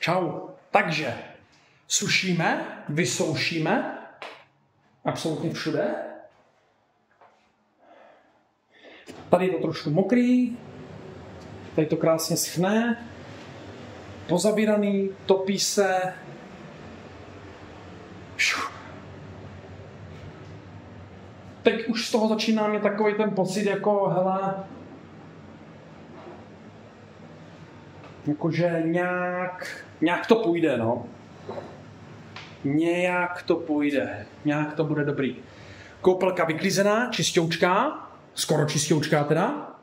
Čau. Takže sušíme, vysoušíme, absolutně všude. Tady je to trošku mokrý, tady to krásně schne, pozavíraný, topí se. Teď už z toho začíná mě takový ten pocit, jako hele, jakože nějak, nějak to půjde, no. Nějak to půjde, nějak to bude dobrý. Koupelka vyklízená, čistoučká, skoro čistoučká teda.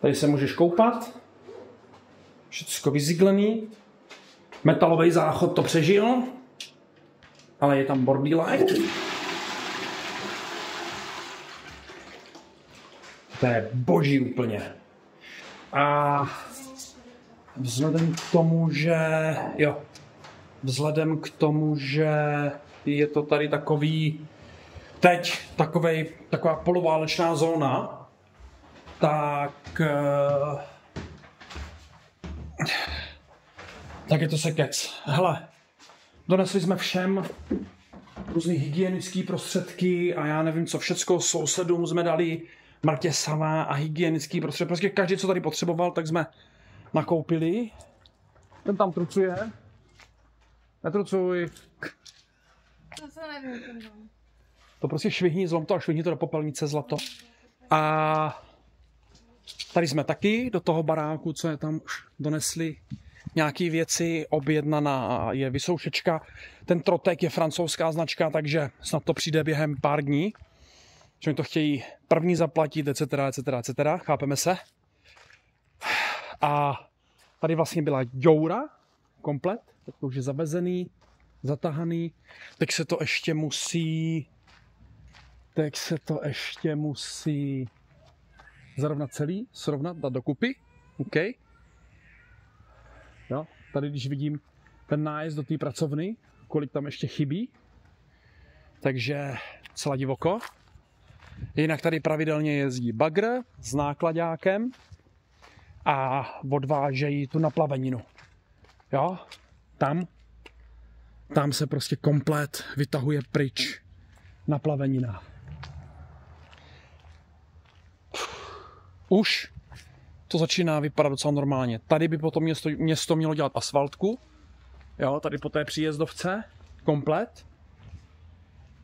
Tady se můžeš koupat. Všechno vyziglený. Metalový záchod to přežil, ale je tam bordílek. To je boží úplně. A vzhledem k tomu, že jo, vzhledem k tomu, že je to tady takový teď takovej, taková poloválečná zóna, tak eh, tak je to sekec. Hele, donesli jsme všem různý hygienické prostředky a já nevím co všecko, sousedům jsme dali Martě sama a hygienický prostředky. Prostě každý, co tady potřeboval, tak jsme nakoupili. Ten tam trucuje. Netrucuj. To se nevím. To prostě švihni, zlom to a švihni to do popelnice zlato. A tady jsme taky, do toho baráku, co je tam už donesli nějaký věci, objednaná je vysoušečka. Ten trotek je francouzská značka, takže snad to přijde během pár dní. Že mi to chtějí první zaplatit, etc., etc., etc., chápeme se. A tady vlastně byla joura, komplet, tak to už je zavezený, zatahaný. Teď se to ještě musí, teď se to ještě musí zarovnat celý, srovnat, dát dokupy. OK. Jo, tady když vidím ten nájezd do té pracovny, kolik tam ještě chybí, takže celá divoko. Jinak tady pravidelně jezdí bagr s nákladákem a odvážejí tu naplaveninu. Jo, tam, tam se prostě komplet vytahuje pryč naplavenina. Už to začíná vypadat docela normálně. Tady by potom město, město mělo dělat asfaltku, jo, tady po té příjezdovce, komplet.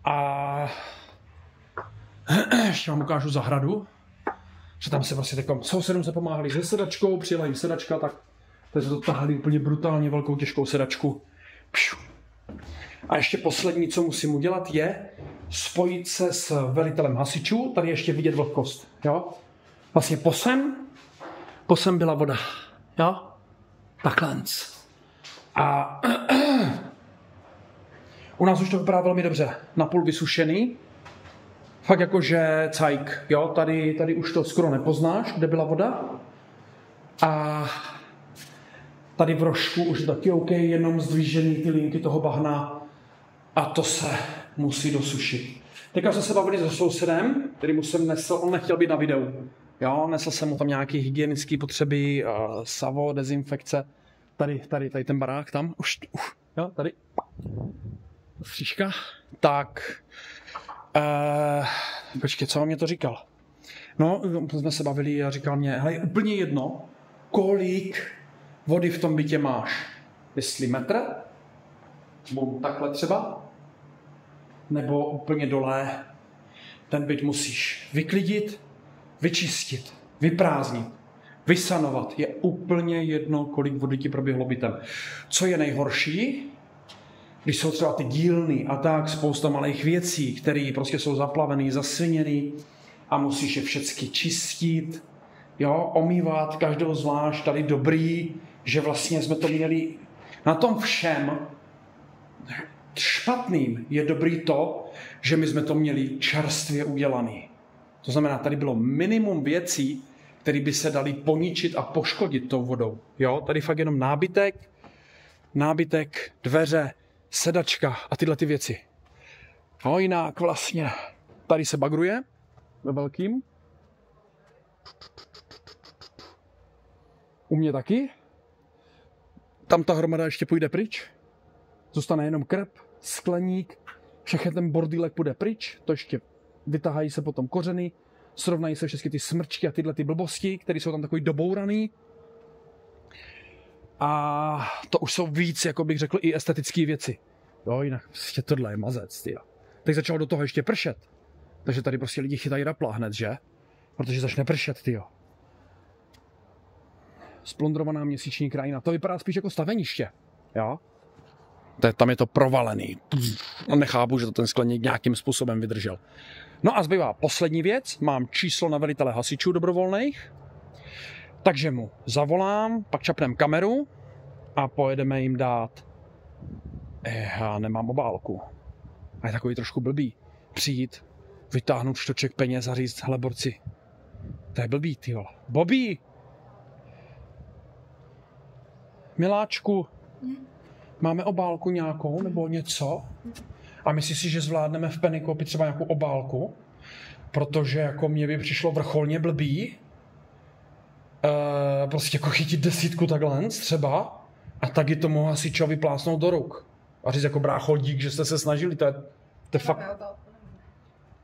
A ještě vám ukážu zahradu, že tam se prostě takom sousedům se pomáhali se sedačkou, přijela jim sedačka, tak se to tahali úplně brutálně velkou těžkou sedačku. Pšu. A ještě poslední, co musím udělat, je spojit se s velitelem hasičů. Tady ještě vidět vlhkost. Jo? Vlastně posem, posem byla voda. Jo? Takhle. A u nás už to vypadá velmi dobře. Napůl vysušený. Fakt jakože cajk, jo, tady, tady už to skoro nepoznáš, kde byla voda. A tady v rožku už taky OK, jenom zdvížený ty linky toho bahna a to se musí dosušit. Teďka jsme se bavili se sousedem, který mu jsem nesl, on nechtěl být na videu. Jo, nesl jsem mu tam nějaké hygienické potřeby, uh, savo, dezinfekce. Tady, tady, tady ten barák, tam, už, už jo, tady. Střížka. Tak, uh, počkej, co mě to říkal? No, jsme se bavili a říkal mě, hele, je úplně jedno, kolik vody v tom bytě máš. Jestli metr, nebo takhle třeba, nebo úplně dole, ten byt musíš vyklidit, vyčistit, vyprázdnit, vysanovat. Je úplně jedno, kolik vody ti proběhlo bytem. Co je nejhorší, když jsou třeba ty dílny a tak, spousta malých věcí, které prostě jsou zaplavený, zasviněný a musíš je všechny čistit, jo, omývat každou zvlášť, tady dobrý, že vlastně jsme to měli na tom všem špatným je dobrý to, že my jsme to měli čerstvě udělaný. To znamená, tady bylo minimum věcí, které by se dali poničit a poškodit tou vodou. Jo, tady fakt jenom nábytek, nábytek, dveře, sedačka a tyhle ty věci. No jinak vlastně tady se bagruje ve velkým. U mě taky. tam ta hromada ještě půjde pryč. Zůstane jenom krb, skleník, všechny ten bordílek půjde pryč, to ještě vytahají se potom kořeny, srovnají se všechny ty smrčky a tyhle ty blbosti, které jsou tam takový dobouraný. A to už jsou víc, jako bych řekl, i estetické věci. Jo, jinak prostě tohle je mazec, tyjo. Teď začalo do toho ještě pršet. Takže tady prostě lidi chytají rapla hned, že? Protože začne pršet, tyjo. Splondrovaná měsíční krajina. To vypadá spíš jako staveniště. Jo? To je, tam je to provalený. A nechápu, že to ten skleník nějakým způsobem vydržel. No a zbývá poslední věc. Mám číslo na velitele hasičů dobrovolných. Takže mu zavolám, pak čapnem kameru a pojedeme jim dát. Eh, já nemám obálku. A je takový trošku blbý. Přijít, vytáhnout štoček peněz a říct, hele borci, to je blbý, ty vole. Bobí! Miláčku, máme obálku nějakou nebo něco? A myslíš si, že zvládneme v koupit třeba nějakou obálku? Protože jako mě by přišlo vrcholně blbý uh, prostě jako chytit desítku takhle třeba a taky tomu hasičovi plásnout do ruk. A říct jako brácho, dík, že jste se snažili, to je, to je fakt...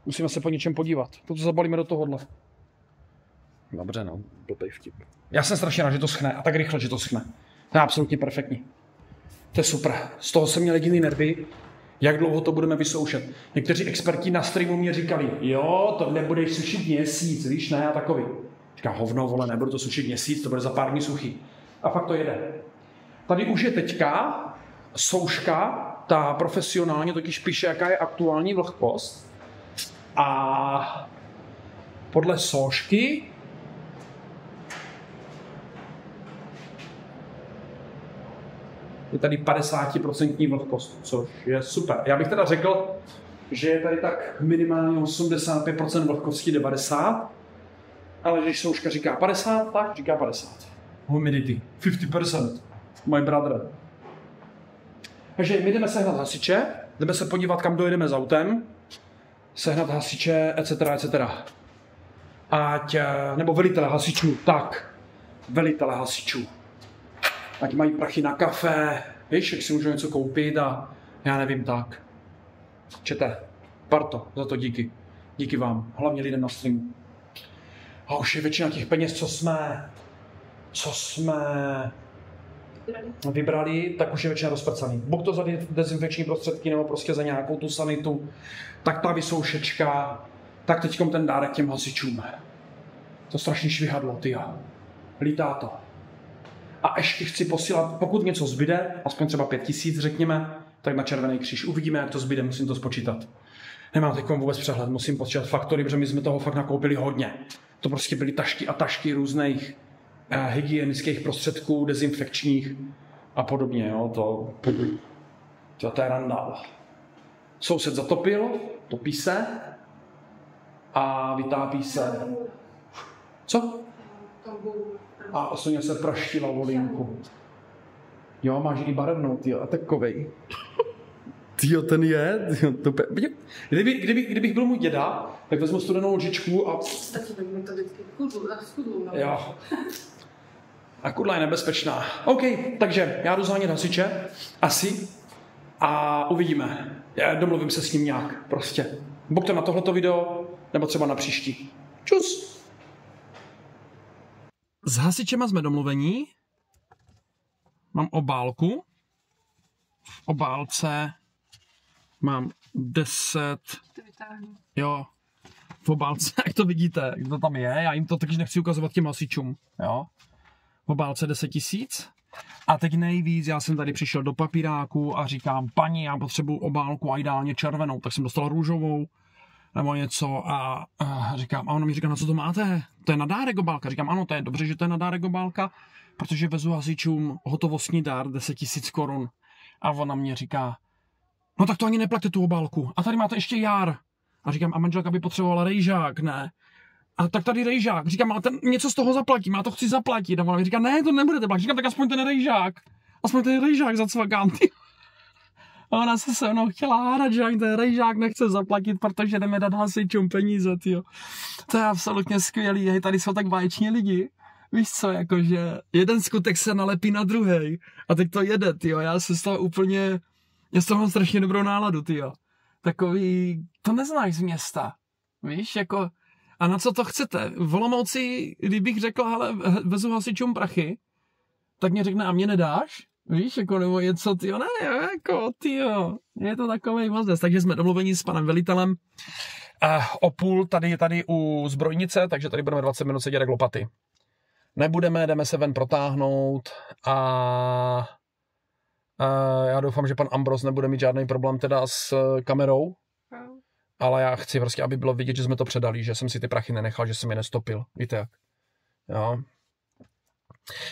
Musíme se po něčem podívat. To zabalíme do tohohle. Dobře, no, blbej vtip. Já jsem strašně rád, že to schne a tak rychle, že to schne. To je absolutně perfektní. To je super. Z toho jsem měl jediný nervy, jak dlouho to budeme vysoušet. Někteří experti na streamu mě říkali, jo, to nebudeš sušit měsíc, víš, ne, a takový. Říká, hovno, vole, nebudu to sušit měsíc, to bude za pár dní suchý. A fakt to jede. Tady už je teďka souška, ta profesionálně totiž píše, jaká je aktuální vlhkost. A podle soušky je tady 50% vlhkost, což je super. Já bych teda řekl, že je tady tak minimálně 85% vlhkosti 90, ale když souška říká 50, tak říká 50. Humidity, 50%, my brother. Takže my jdeme sehnat hasiče, jdeme se podívat, kam dojedeme s autem, sehnat hasiče, etc., etc. Ať, eh, nebo velitele hasičů, tak, velitele hasičů. Ať mají prachy na kafe, víš, jak si můžu něco koupit a já nevím tak. Čete, parto, za to díky. Díky vám, hlavně lidem na streamu. A už je většina těch peněz, co jsme, co jsme vybrali, tak už je většina rozprcaný. Bůh to za dezinfekční prostředky nebo prostě za nějakou tu sanitu, tak ta vysoušečka, tak teď ten dárek těm hasičům. To strašně švihadlo, ty Lítá to. A ještě chci posílat, pokud něco zbyde, aspoň třeba pět tisíc, řekněme, tak na Červený kříž. Uvidíme, jak to zbyde, musím to spočítat. Nemám teď vůbec přehled, musím počítat faktory, protože my jsme toho fakt nakoupili hodně. To prostě byly tašky a tašky různých eh, hygienických prostředků, dezinfekčních a podobně. Jo, to, to, to je randál. Soused zatopil, topí se a vytápí se. Co? A osuně se praštila volinku. Jo, máš i barevnou, ty a takovej. Tyjo, ten je, tyjo, to pe... kdyby, kdyby, kdybych byl můj děda, tak vezmu studenou lžičku a... Stačí to vždycky kudlu, a kudlu, no. Jo. A kudla je nebezpečná. OK, takže já jdu zhánět hasiče, asi, a uvidíme. Já domluvím se s ním nějak, prostě. Buď to na tohleto video, nebo třeba na příští. Čus! S hasičema jsme domluvení. Mám obálku. V obálce mám 10... Jo, v obálce, jak to vidíte, jak to tam je, já jim to taky nechci ukazovat těm hasičům, jo. V obálce 10 tisíc. A teď nejvíc, já jsem tady přišel do papíráku a říkám, paní, já potřebuji obálku a ideálně červenou, tak jsem dostal růžovou, nebo něco a, a říkám, a ono mi říká, na co to máte? To je na dárek obálka. Říkám, ano, to je dobře, že to je na dárek obálka, protože vezu hasičům hotovostní dár 10 tisíc korun. A ona mě říká, no tak to ani neplaťte tu obálku. A tady máte ještě jar. A říkám, a manželka by potřebovala rejžák, ne? A tak tady rejžák. Říkám, ale ten něco z toho zaplatím, já to chci zaplatit. A ona mi říká, ne, to nebudete platit. Říkám, tak aspoň ten rejžák. Aspoň ten rejžák zacvakám, ty. A ona se se mnou chtěla hádat, že ani ten rejžák nechce zaplatit, protože jdeme dát hasičům peníze, tyjo. To je absolutně skvělý, hej, tady jsou tak báječní lidi, víš co, jakože jeden skutek se nalepí na druhý a teď to jede, ty já se z toho úplně, já toho mám strašně dobrou náladu, ty Takový, to neznáš z města, víš, jako, a na co to chcete? V Olomouci, kdybych řekl, hele, vezu hasičům prachy, tak mě řekne, a mě nedáš? Víš, jako nebo něco, ty ne, jako, ty je to takový mazdes. Takže jsme domluveni s panem velitelem uh, o půl tady, tady u zbrojnice, takže tady budeme 20 minut sedět jak lopaty. Nebudeme, jdeme se ven protáhnout a já doufám, že pan Ambros nebude mít žádný problém teda s kamerou, no. ale já chci prostě, aby bylo vidět, že jsme to předali, že jsem si ty prachy nenechal, že jsem je nestopil. Víte jak? Jo.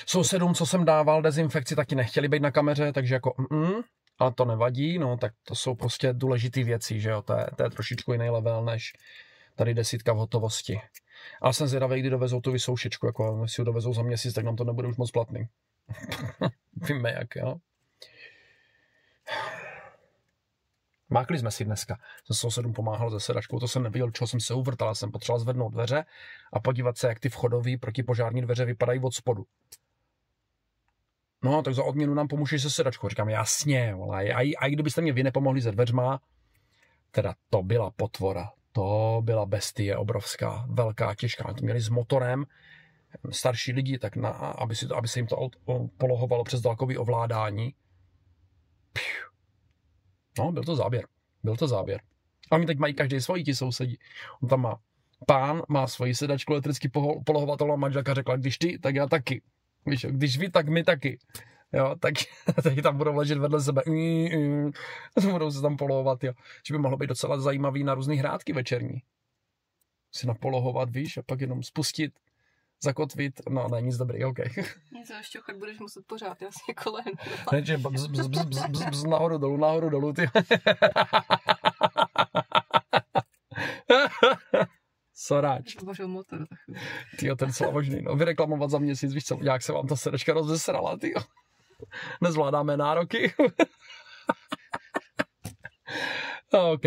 Sousedům, co jsem dával dezinfekci, taky nechtěli být na kameře, takže jako mm, ale to nevadí, no tak to jsou prostě důležité věci, že jo, to je, to je trošičku jiný level než tady desítka v hotovosti. Ale jsem zvědavý, kdy dovezou tu vysoušečku, jako si ji dovezou za měsíc, tak nám to nebude už moc platný. Víme jak, jo. Mákli jsme si dneska. Jsem sousedům pomáhal se sedačkou, to jsem neviděl, čeho jsem se uvrtal, jsem potřeboval zvednout dveře a podívat se, jak ty vchodové protipožární dveře vypadají od spodu. No, tak za odměnu nám pomůžeš se sedačkou. Říkám, jasně, ale a, a i kdybyste mě vy nepomohli se dveřma, teda to byla potvora. To byla bestie obrovská, velká, těžká. To měli s motorem, starší lidi, tak na, aby, si aby se jim to polohovalo přes dálkový ovládání. No, byl to záběr. Byl to záběr. A oni teď mají každý svoji ti sousedí. On tam má pán, má svoji sedačku elektricky polohovatelnou a manželka řekla, když ty, tak já taky. Víš, když vy, tak my taky. Jo, tak teď tam budou ležet vedle sebe. Budou se tam polohovat, jo. Že by mohlo být docela zajímavý na různé hrádky večerní. Si napolohovat, víš, a pak jenom spustit, zakotvit. No, ne, nic dobrý, OK. Nic, ještě chod budeš muset pořád, jasně kolem. Ne, že bz, bz, bz, bz, bz, bz, nahoru dolů, nahoru dolů, ty. Soráč. Božil motor. Ty ten slavožný, no. Vyreklamovat za měsíc, víš co, jak se vám ta srdečka rozesrala, ty. Nezvládáme nároky. OK.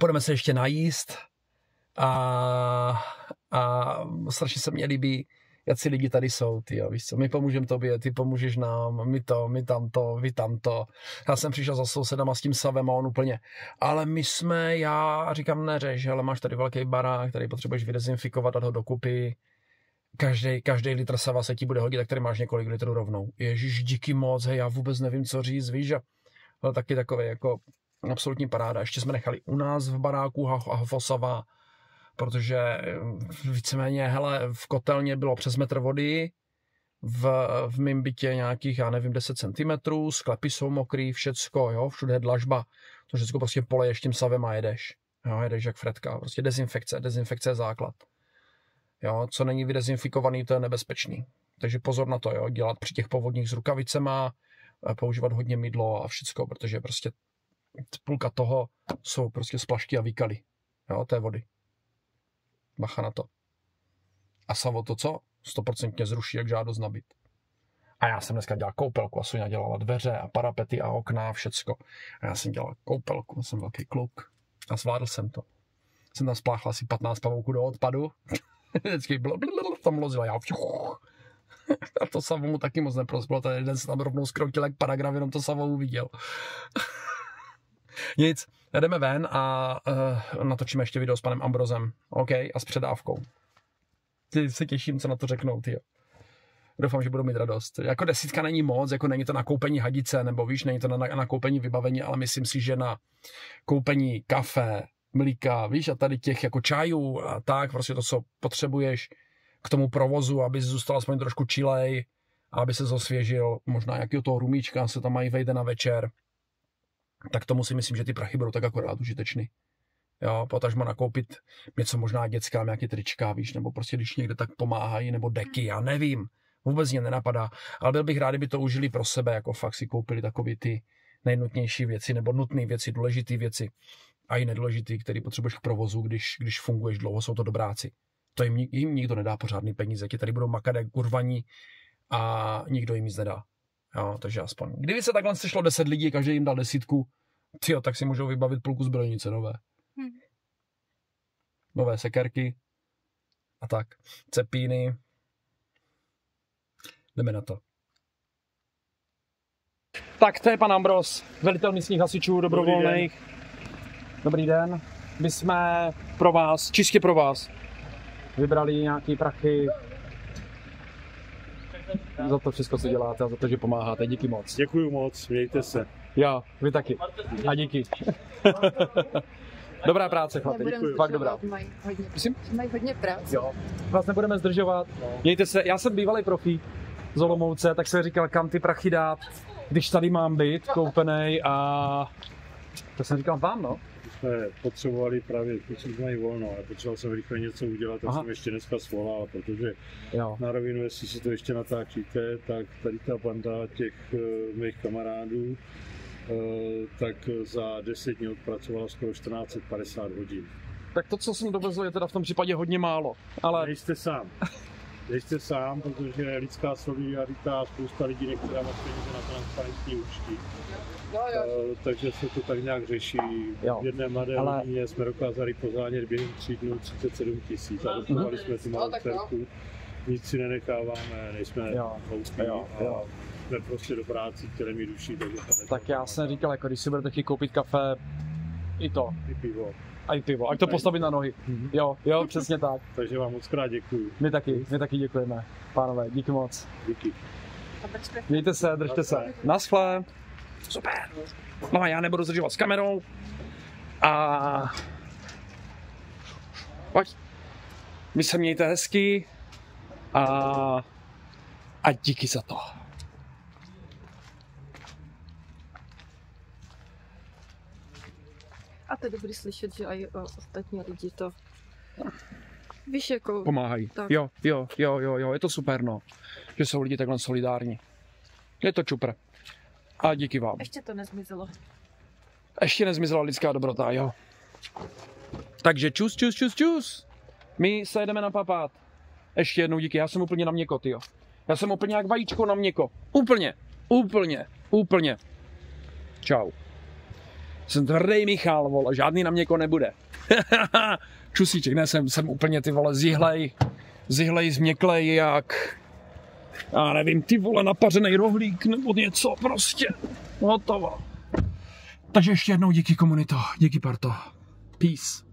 Půjdeme se ještě najíst a, a strašně se mě líbí jak si lidi tady jsou, ty víš co, my pomůžeme tobě, ty pomůžeš nám, my to, my tamto, vy tamto. Já jsem přišel za sousedama s tím savem a on úplně, ale my jsme, já říkám, neřeš, ale máš tady velký barák, který potřebuješ vydezinfikovat, dát ho dokupy, každý, každý litr sava se ti bude hodit, tak tady máš několik litrů rovnou. Ježíš, díky moc, hej, já vůbec nevím, co říct, víš, ale taky takový jako absolutní paráda. Ještě jsme nechali u nás v baráku Hafosava, protože eh, víceméně, hele, v kotelně bylo přes metr vody, v, v mém bytě nějakých, já nevím, 10 cm, sklepy jsou mokrý, všecko, jo, všude je dlažba, to všechno prostě poleješ tím savem a jedeš. Jo, jedeš jak Fredka, prostě dezinfekce, dezinfekce je základ. Jo, co není vydezinfikovaný, to je nebezpečný. Takže pozor na to, jo, dělat při těch povodních s rukavicema, eh, používat hodně mydlo a všecko, protože prostě půlka toho jsou prostě splašky a výkaly. Jo, té vody. Bacha na to. A Savo to co? Stoprocentně zruší, jak žádost nabít. A já jsem dneska dělal koupelku a Sonja dělala dveře a parapety a okna a všecko. A já jsem dělal koupelku, jsem velký kluk. A zvládl jsem to. Jsem tam spláchla asi 15 pavouků do odpadu. Vždycky bylo, tam lozila já. A to Savo mu taky moc neprospělo. Ten jeden se tam rovnou skroutil jak paragraf, jenom to Savo uviděl. Nic, jdeme ven a uh, natočíme ještě video s panem Ambrozem. OK, a s předávkou. Ty se těším, co na to řeknou, ty. Doufám, že budou mít radost. Jako desítka není moc, jako není to na koupení hadice, nebo víš, není to na, na koupení vybavení, ale myslím si, že na koupení kafe, mlíka, víš, a tady těch jako čajů a tak, prostě to, co potřebuješ k tomu provozu, aby zůstal aspoň trošku čilej, aby se zosvěžil, možná jakýho toho rumíčka se tam mají vejde na večer, tak tomu si myslím, že ty prachy budou tak akorát užitečný. Jo, potažmo nakoupit něco možná dětská, nějaký trička, víš, nebo prostě když někde tak pomáhají, nebo deky, já nevím. Vůbec mě nenapadá. Ale byl bych rád, kdyby to užili pro sebe, jako fakt si koupili takové ty nejnutnější věci, nebo nutné věci, důležité věci a i nedůležité, které potřebuješ k provozu, když, když funguješ dlouho, jsou to dobráci. To jim, jim nikdo nedá pořádný peníze, ti tady budou makat jak kurvaní a nikdo jim nic nedá. Jo, takže aspoň. Kdyby se takhle sešlo 10 lidí, každý jim dal desítku, tyjo, tak si můžou vybavit půlku zbrojnice nové. Hmm. Nové sekerky a tak. Cepíny, Jdeme na to. Tak to je pan Ambros, velitel místních hasičů dobrovolných. Dobrý den. My jsme pro vás, čistě pro vás, vybrali nějaký prachy za to všechno, co děláte a za to, že pomáháte. Díky moc. Děkuji moc, mějte se. Jo, vy taky. A díky. Dobrá práce, chlapi. Fakt dobrá. Mají hodně, Myslím? mají hodně práce. Jo. Vás nebudeme zdržovat. Mějte se, já jsem bývalý profík z Olomouce, tak jsem říkal, kam ty prachy dát, když tady mám být koupený a to jsem říkal vám, no. Jsme potřebovali právě, kluci mají volno, ale potřeboval jsem rychle něco udělat, tak Aha. jsem ještě dneska svolal, protože Jo. na rovinu, jestli si to ještě natáčíte, tak tady ta banda těch uh, mých kamarádů, uh, tak za 10 dní odpracovala skoro 1450 hodin. Tak to, co jsem dovezl, je teda v tom případě hodně málo. Ale Nejste sám. Nejste sám, protože lidská solidarita, spousta lidí některá má peníze na transparentní účty. Jo, jo. Eh, takže se to tak nějak řeší. Jo. V jedné mladé Ale- rodině jsme dokázali pozánět během tří dnů 37 tisíc a dotovali jsme tu malou No, tak jo. dcerku. Nic si nenecháváme, nejsme hloupí Jo, jo. a jsme prostě do práci, které mi duší. Takže tak já jsem říkal, jako když si budete chtít koupit kafe, i to, I pivo. a i pivo, ať to postavit na nohy. Jo, jo, přesně tak. Takže vám moc krát děkuji. My taky, my taky děkujeme. Pánové, díky moc. Díky. Mějte se, držte se. Naschle. Super. No a já nebudu zdržovat s kamerou. A... Pojď. Vy se mějte hezky. A... A díky za to. A to je dobrý slyšet, že i ostatní lidi to Víš, jako... Pomáhají. Tak. Jo, jo, jo, jo, jo, je to super, no. Že jsou lidi takhle solidární. Je to čupr. A díky vám. Ještě to nezmizelo. Ještě nezmizela lidská dobrota, jo. Takže čus, čus, čus, čus. My se jedeme napapát. Ještě jednou díky, já jsem úplně na měko, tyjo. Já jsem úplně jak vajíčko na měko. Úplně, úplně, úplně. Čau. Jsem tvrdý Michal, vole, žádný na měko nebude. Čusíček, ne, jsem, jsem úplně ty vole zihlej, zihlej, změklej, jak, já nevím, ty vole, napařený rohlík nebo něco, prostě. Hotovo. Takže ještě jednou díky komunito, díky parto. Peace.